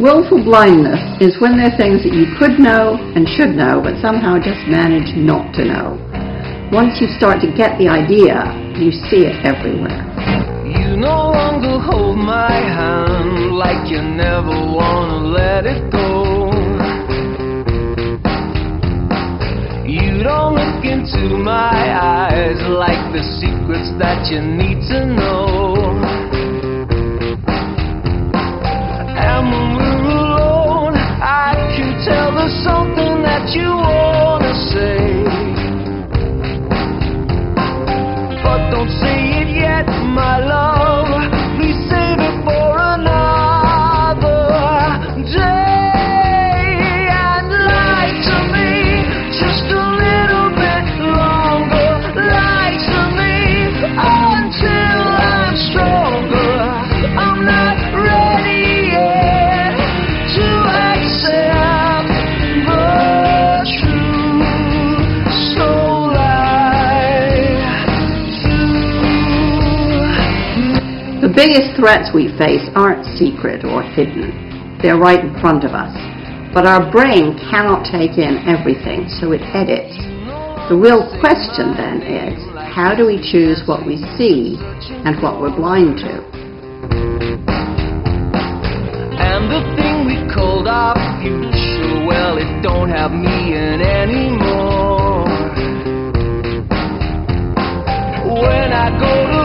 Willful blindness is when there are things that you could know and should know, but somehow just manage not to know. Once you start to get the idea, you see it everywhere. You no longer hold my hand like you never wanna let it go. You don't look into my eyes like the secrets that you need to know. Don't say it yet, my love. The biggest threats we face aren't secret or hidden. They're right in front of us. But our brain cannot take in everything, so it edits. The real question then is, how do we choose what we see and what we're blind to? And the thing we called our future, well, it don't have meaning anymore. When I go